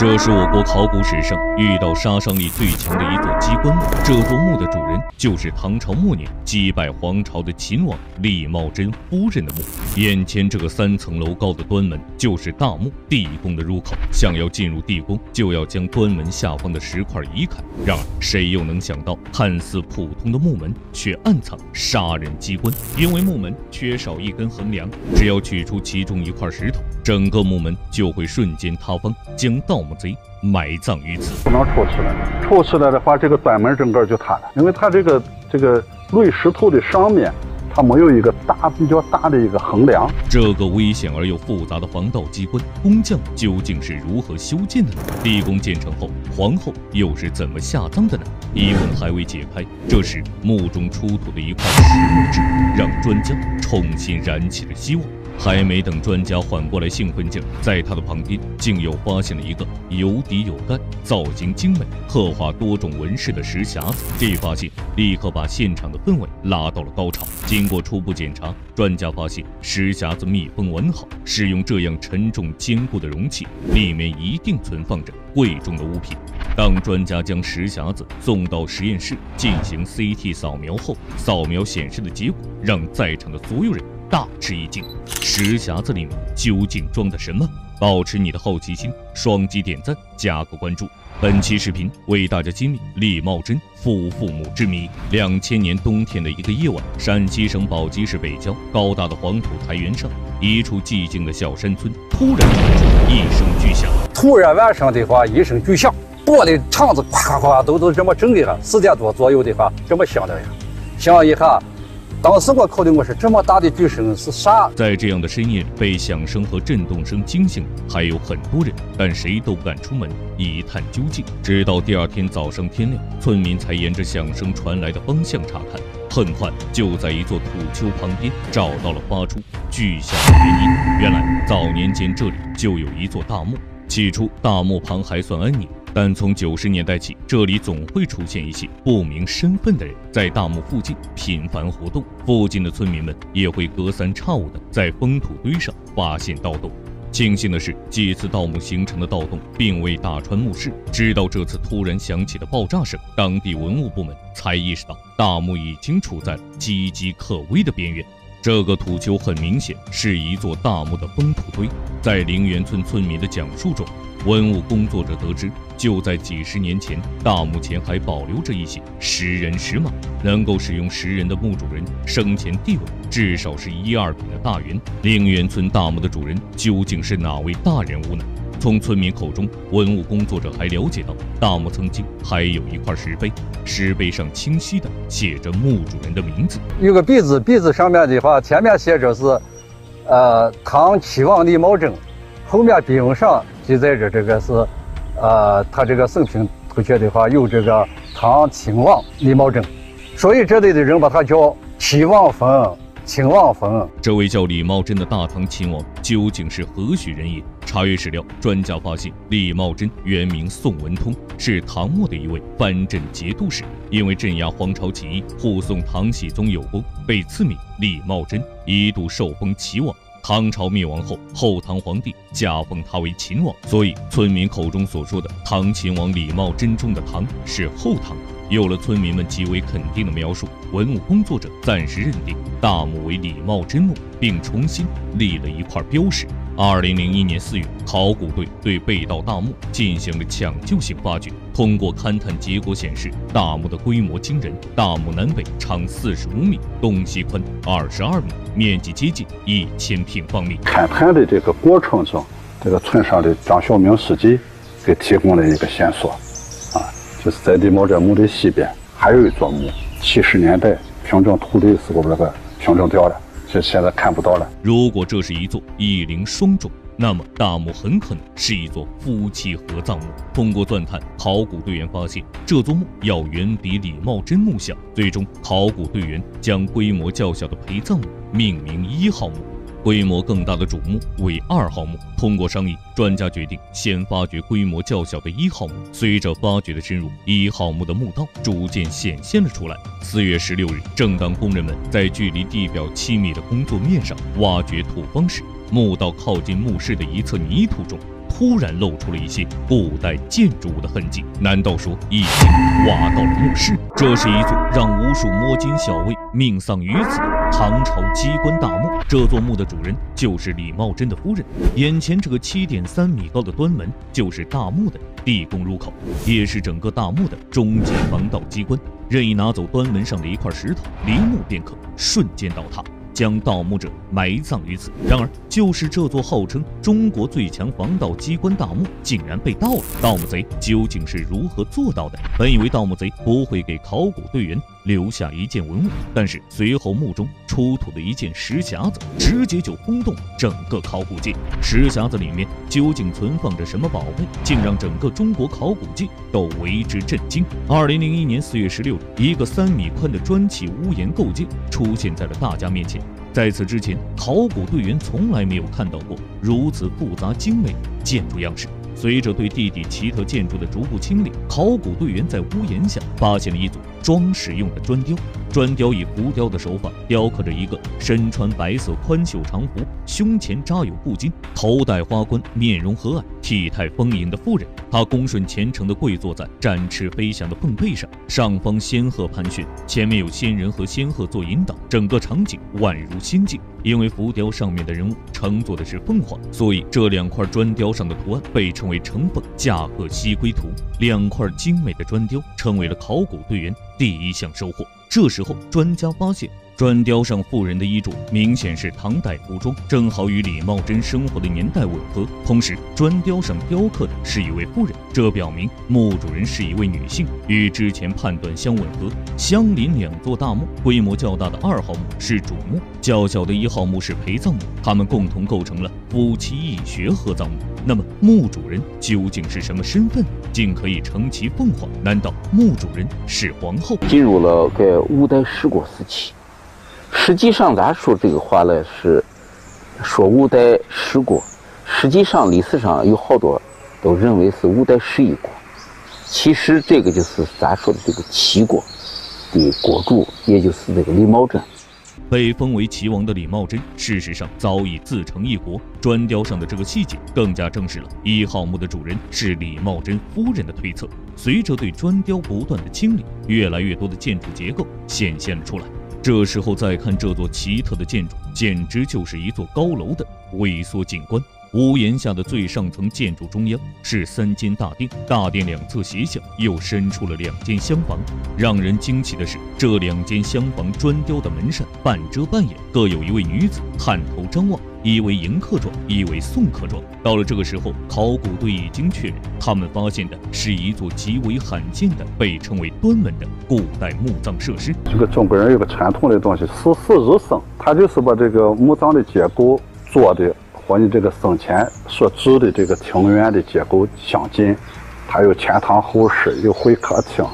这是我国考古史上遇到杀伤力最强的一座机关墓。这座墓的主人就是唐朝末年击败黄巢的秦王李茂贞夫人的墓。眼前这个三层楼高的端门就是大墓地宫的入口。想要进入地宫，就要将端门下方的石块移开。然而，谁又能想到，看似普通的木门却暗藏杀人机关？因为木门缺少一根横梁，只要取出其中一块石头，整个木门就会瞬间塌方，将盗墓。贼埋葬于此，不能抽出来。抽出来的话，这个短门整个就塌了，因为它这个这个垒石头的上面，它没有一个大比较大的一个横梁。这个危险而又复杂的防盗机关，工匠究竟是如何修建的呢？地宫建成后，皇后又是怎么下葬的呢？疑问还未解开，这时墓中出土的一块石墓志，让专家重新燃起了希望。还没等专家缓过来兴奋劲，在他的旁边竟又发现了一个有底有盖、造型精美、刻画多种纹饰的石匣子。这一发现立刻把现场的氛围拉到了高潮。经过初步检查，专家发现石匣子密封完好，使用这样沉重坚固的容器，里面一定存放着贵重的物品。当专家将石匣子送到实验室进行 CT 扫描后，扫描显示的结果让在场的所有人。大吃一惊，石匣子里面究竟装的什么？保持你的好奇心，双击点赞，加个关注。本期视频为大家揭秘李茂贞夫父母之谜。两千年冬天的一个夜晚，陕西省宝鸡市北郊高大的黄土台原上，一处寂静的小山村突然传出一声巨响。突然晚上的话，一声巨响，玻璃厂子咵咵咵都都这么震的了，四点多左右的话这么响的呀，响一下。当时我考虑我是这么大的巨声是啥？在这样的深夜，被响声和震动声惊醒还有很多人，但谁都不敢出门一探究竟。直到第二天早上天亮，村民才沿着响声传来的方向查看，很快就在一座土丘旁边找到了发出巨响的原因。原来早年间这里就有一座大墓，起初大墓旁还算安宁。但从九十年代起，这里总会出现一些不明身份的人，在大墓附近频繁活动。附近的村民们也会隔三差五的在封土堆上发现盗洞。庆幸的是，几次盗墓形成的盗洞并未打穿墓室。直到这次突然响起的爆炸声，当地文物部门才意识到大墓已经处在岌岌可危的边缘。这个土丘很明显是一座大墓的封土堆。在陵园村村民的讲述中。文物工作者得知，就在几十年前，大墓前还保留着一些石人石马，能够使用石人的墓主人生前地位至少是一二品的大员。陵园村大墓的主人究竟是哪位大人物呢？从村民口中，文物工作者还了解到，大墓曾经还有一块石碑，石碑上清晰的写着墓主人的名字，有个笔字，笔字上面的话，前面写着是，呃，唐齐王李茂贞，后面碑文上。记载着这个是，呃，他这个生平突厥的话有这个唐亲王李茂贞，所以这里的人把他叫齐王峰、亲王峰。这位叫李茂贞的大唐亲王究竟是何许人也？查阅史料，专家发现李茂贞原名宋文通，是唐末的一位藩镇节度使，因为镇压黄巢起义、护送唐僖宗有功，被赐名李茂贞，一度受封齐王。唐朝灭亡后，后唐皇帝加封他为秦王，所以村民口中所说的唐秦王李茂贞中的“唐”是后唐。有了村民们极为肯定的描述，文物工作者暂时认定大墓为李茂贞墓，并重新立了一块标识。二零零一年四月，考古队对被盗大墓进行了抢救性发掘。通过勘探结果显示，大墓的规模惊人。大墓南北长四十五米，东西宽二十二米，面积接近一千平方米。勘探的这个过程中，这个村上的张小明书记给提供了一个线索，啊，就是在李茂贞墓的西边还有一座墓，七十年代平整土地的时候那个平整掉了。这现在看不到了。如果这是一座一陵双冢，那么大墓很可能是一座夫妻合葬墓。通过钻探，考古队员发现这座墓要远比李茂贞墓小。最终，考古队员将规模较小的陪葬墓命名一号墓。规模更大的主墓为二号墓。通过商议，专家决定先发掘规模较小的一号墓。随着发掘的深入，一号墓的墓道逐渐显现了出来。四月十六日，正当工人们在距离地表七米的工作面上挖掘土方时，墓道靠近墓室的一侧泥土中。突然露出了一些古代建筑物的痕迹。难道说已经挖到了墓室？这是一座让无数摸金校尉命丧于此的唐朝机关大墓。这座墓的主人就是李茂贞的夫人。眼前这个七点三米高的端门，就是大墓的地宫入口，也是整个大墓的终极防盗机关。任意拿走端门上的一块石头，陵墓便可瞬间倒塌。将盗墓者埋葬于此。然而，就是这座号称中国最强防盗机关大墓，竟然被盗了。盗墓贼究竟是如何做到的？本以为盗墓贼不会给考古队员留下一件文物，但是随后墓中出土的一件石匣子，直接就轰动整个考古界。石匣子里面究竟存放着什么宝贝，竟让整个中国考古界都为之震惊。二零零一年四月十六日，一个三米宽的砖砌屋檐构件出现在了大家面前。在此之前，考古队员从来没有看到过如此复杂精美的建筑样式。随着对地底奇特建筑的逐步清理，考古队员在屋檐下发现了一组装饰用的砖雕。砖雕以浮雕的手法雕刻着一个身穿白色宽袖长服、胸前扎有布巾、头戴花冠、面容和蔼、体态丰盈的妇人。她恭顺虔诚地跪坐在展翅飞翔的凤背上，上方仙鹤盘旋，前面有仙人和仙鹤做引导，整个场景宛如仙境。因为浮雕上面的人物乘坐的是凤凰，所以这两块砖雕上的图案被称为“乘凤驾鹤西归图”。两块精美的砖雕成为了考古队员第一项收获。这时候，专家发现。砖雕上妇人的衣着明显是唐代服装，正好与李茂贞生活的年代吻合。同时，砖雕上雕刻的是一位妇人，这表明墓主人是一位女性，与之前判断相吻合。相邻两座大墓，规模较大的二号墓是主墓，较小的一号墓是陪葬墓，它们共同构成了夫妻一穴合葬墓。那么，墓主人究竟是什么身份，竟可以乘骑凤凰？难道墓主人是皇后？进入了该五代十国时期。实际上，咱说这个话呢，是说五代十国。实际上，历史上有好多都认为是五代十一国。其实，这个就是咱说的这个齐国的国主，也就是这个李茂贞。被封为齐王的李茂贞，事实上早已自成一国。砖雕上的这个细节，更加证实了一号墓的主人是李茂贞夫人的推测。随着对砖雕不断的清理，越来越多的建筑结构显现了出来。这时候再看这座奇特的建筑，简直就是一座高楼的萎缩景观。屋檐下的最上层建筑中央是三间大殿，大殿两侧斜向又伸出了两间厢房。让人惊奇的是，这两间厢房砖雕的门扇半遮半掩，各有一位女子探头张望。一为迎客状，一为送客状。到了这个时候，考古队已经确认，他们发现的是一座极为罕见的被称为端门的古代墓葬设施。这个中国人有个传统的东西，死死如生，他就是把这个墓葬的结构做的和你这个生前所住的这个庭院的结构相近。它有前堂后室，有会客厅，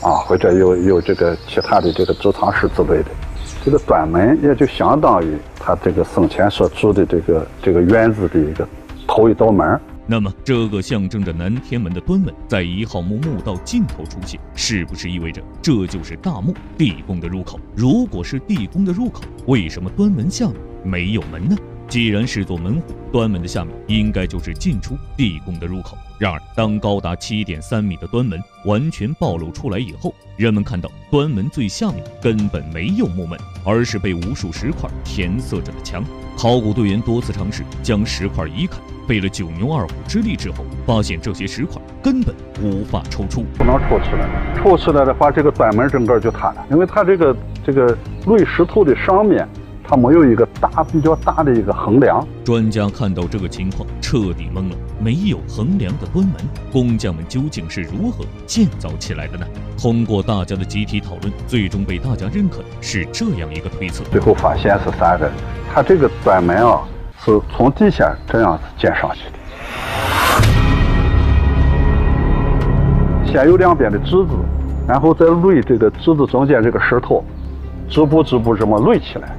啊，或者有有这个其他的这个储藏室之类的。这个端门也就相当于他这个生前所住的这个这个院子的一个头一道门。那么，这个象征着南天门的端门在一号墓墓道尽头出现，是不是意味着这就是大墓地宫的入口？如果是地宫的入口，为什么端门下面没有门呢？既然是座门户，端门的下面应该就是进出地宫的入口。然而，当高达七点三米的端门完全暴露出来以后，人们看到端门最下面根本没有木门，而是被无数石块填塞着的墙。考古队员多次尝试将石块移开，费了九牛二虎之力之后，发现这些石块根本无法抽出，不能抽出来。抽出来的话，这个端门整个就塌了，因为它这个这个垒石头的上面。它没有一个大比较大的一个横梁。专家看到这个情况，彻底懵了。没有横梁的墩门，工匠们究竟是如何建造起来的呢？通过大家的集体讨论，最终被大家认可的是这样一个推测。最后发现是啥个？它这个端门啊，是从地下这样子建上去的。先有两边的柱子，然后再垒这个柱子中间这个石头，逐步逐步这么垒起来。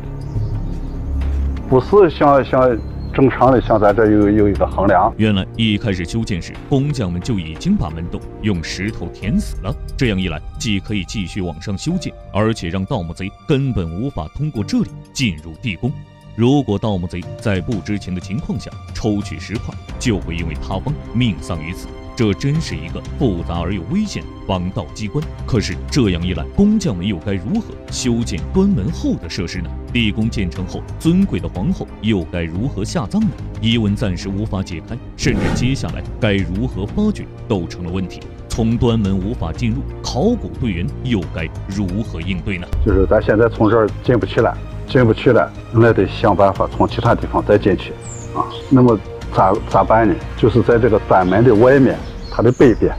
不是像像正常的，像咱这有有一个横梁。原来一开始修建时，工匠们就已经把门洞用石头填死了。这样一来，既可以继续往上修建，而且让盗墓贼根本无法通过这里进入地宫。如果盗墓贼在不知情的情况下抽取石块，就会因为塌方命丧于此。这真是一个复杂而又危险的防盗机关。可是这样一来，工匠们又该如何修建端门后的设施呢？地宫建成后，尊贵的皇后又该如何下葬呢？疑问暂时无法解开，甚至接下来该如何发掘都成了问题。从端门无法进入，考古队员又该如何应对呢？就是咱现在从这儿进不去了，进不去了，那得想办法从其他地方再进去，啊，那么。咋咋办呢？就是在这个端门的外面，它的北边，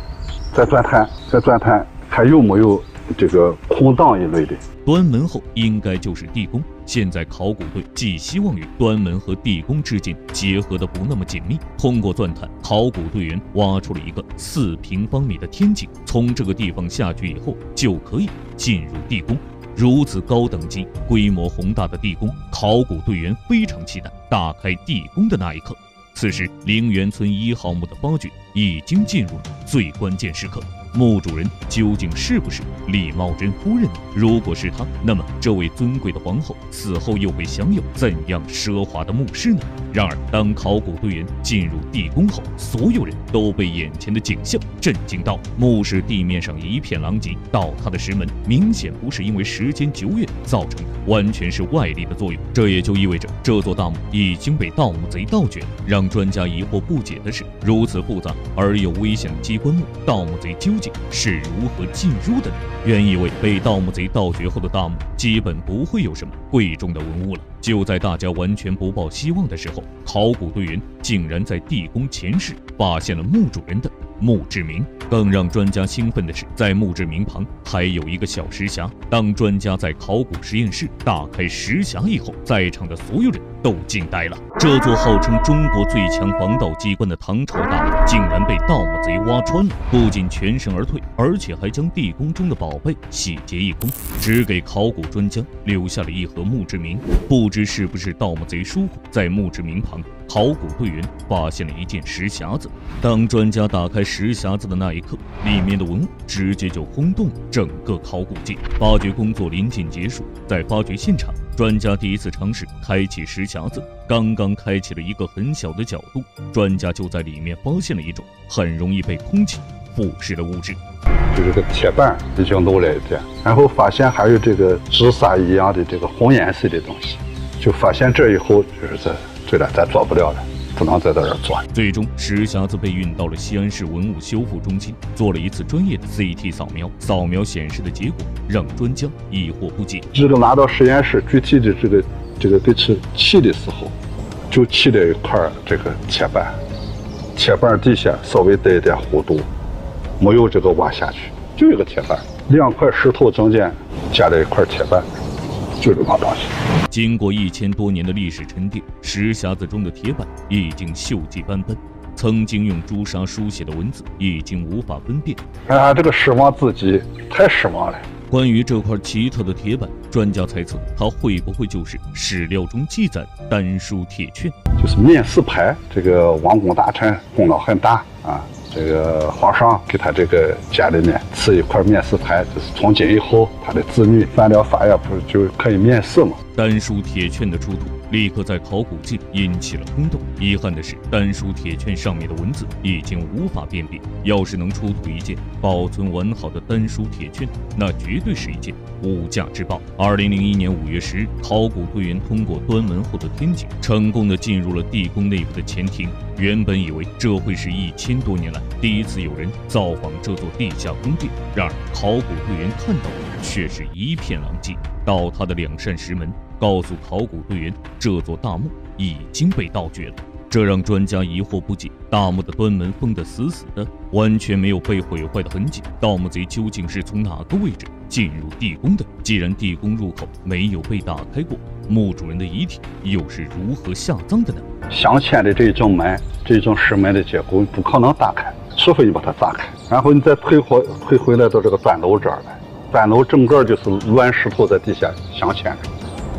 再钻探，再钻探，看有没有这个空档一类的。端门后应该就是地宫。现在考古队寄希望于端门和地宫之间结合的不那么紧密。通过钻探，考古队员挖出了一个四平方米的天井，从这个地方下去以后，就可以进入地宫。如此高等级、规模宏大的地宫，考古队员非常期待打开地宫的那一刻。此时，陵园村一号墓的发掘已经进入了最关键时刻。墓主人究竟是不是李茂贞夫人呢？如果是她，那么这位尊贵的皇后死后又会享有怎样奢华的墓室呢？然而，当考古队员进入地宫后，所有人都被眼前的景象震惊到。墓室地面上一片狼藉，倒塌的石门明显不是因为时间久远造成的，完全是外力的作用。这也就意味着这座大墓已经被盗墓贼盗掘。让专家疑惑不解的是，如此复杂而又危险的机关墓，盗墓贼究竟是如何进入的呢？原以为被盗墓贼盗掘后的大墓基本不会有什么贵重的文物了，就在大家完全不抱希望的时候，考古队员竟然在地宫前室发现了墓主人的墓志铭。更让专家兴奋的是，在墓志铭旁还有一个小石匣。当专家在考古实验室打开石匣以后，在场的所有人都惊呆了。这座号称中国最强防盗机关的唐朝大墓，竟然被盗墓贼挖穿了，不仅全身而退，而且还将地宫中的宝贝洗劫一空，只给考古专家留下了一盒墓志铭。不知是不是盗墓贼疏忽，在墓志铭旁。考古队员发现了一件石匣子。当专家打开石匣子的那一刻，里面的文物直接就轰动整个考古界。发掘工作临近结束，在发掘现场，专家第一次尝试开启石匣子。刚刚开启了一个很小的角度，专家就在里面发现了一种很容易被空气腐蚀的物质。就这个铁板已经漏了一点，然后发现还有这个紫砂一样的这个红颜色的东西。就发现这以后，就是在。对了，咱做不了了，不能在这儿做。最终，石匣子被运到了西安市文物修复中心，做了一次专业的 CT 扫描。扫描显示的结果让专家疑惑不解。这个拿到实验室，具体的这个这个对去砌的时候，就砌了一块这个铁板，铁板底下稍微带一点弧度，没有这个挖下去，就一个铁板，两块石头中间夹了一块铁板。就这么东西。经过一千多年的历史沉淀，石匣子中的铁板已经锈迹斑斑，曾经用朱砂书写的文字已经无法分辨。啊，这个失望字迹太失望了。关于这块奇特的铁板，专家猜测它会不会就是史料中记载的丹书铁券？就是免死牌，这个王公大臣功劳很大啊。这个皇上给他这个家里面赐一块免死牌，就是从今以后他的子女犯了法呀，不是就可以免死吗？丹书铁券的出土，立刻在考古界引起了轰动。遗憾的是，丹书铁券上面的文字已经无法辨别。要是能出土一件保存完好的丹书铁券，那绝对是一件无价之宝。二零零一年五月十日，考古队员通过端门后的天井，成功的进入了地宫内部的前厅。原本以为这会是一千多年来第一次有人造访这座地下宫殿，然而考古队员看到的却是一片狼藉。倒塌的两扇石门告诉考古队员，这座大墓已经被盗掘了。这让专家疑惑不解：大墓的端门封得死死的，完全没有被毁坏的痕迹。盗墓贼究竟是从哪个位置进入地宫的？既然地宫入口没有被打开过，墓主人的遗体又是如何下葬的呢？镶嵌的这一种门，这种石门的结构不可能打开，除非你把它砸开，然后你再退回退回来到这个砖楼这儿来，砖楼整个就是乱石头在底下镶嵌着，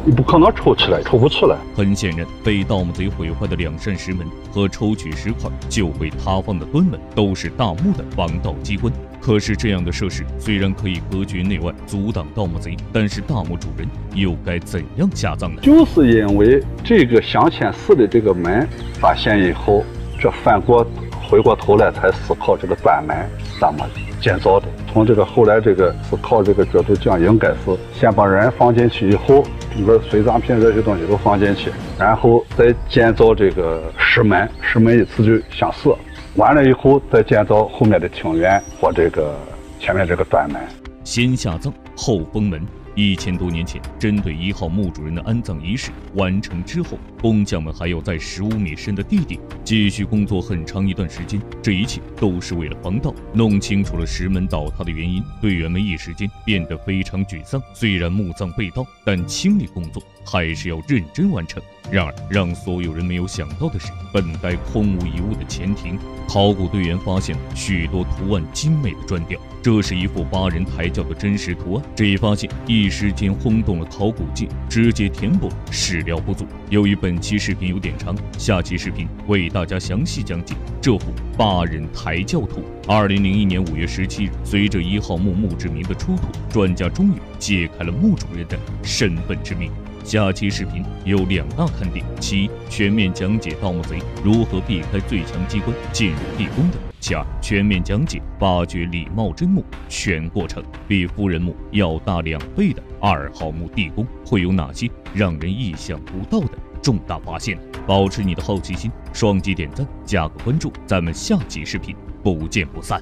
你不可能抽起来，抽不出来。很显然，被盗墓贼毁坏的两扇石门和抽取石块就会塌方的墩门，都是大墓的防盗机关。可是，这样的设施虽然可以隔绝内外，阻挡盗墓贼，但是大墓主人又该怎样下葬呢？就是因为这个镶嵌式的这个门发现以后，这反过回过头来才思考这个端门怎么建造的。从这个后来这个思考这个角度讲，应该是先把人放进去以后，整个随葬品这些东西都放进去，然后再建造这个石门，石门一次就相似。完了以后，再建造后面的庭院或这个前面这个端门。先下葬后封门。一千多年前，针对一号墓主人的安葬仪式完成之后，工匠们还要在十五米深的地底继续工作很长一段时间。这一切都是为了防盗。弄清楚了石门倒塌的原因，队员们一时间变得非常沮丧。虽然墓葬被盗，但清理工作还是要认真完成。然而，让所有人没有想到的是，本该空无一物的前庭，考古队员发现了许多图案精美的砖雕。这是一幅八人抬轿的真实图案。这一发现一时间轰动了考古界，直接填补了史料不足。由于本期视频有点长，下期视频为大家详细讲解这幅八人抬轿图。二零零一年五月十七日，随着一号墓墓志铭的出土，专家终于揭开了墓主人的身份之谜。下期视频有两大看点：其一，全面讲解盗墓贼如何避开最强机关进入地宫的；其二，全面讲解发掘李茂贞墓全过程，比夫人墓要大两倍的二号墓地宫会有哪些让人意想不到的重大发现？保持你的好奇心，双击点赞，加个关注，咱们下期视频不见不散。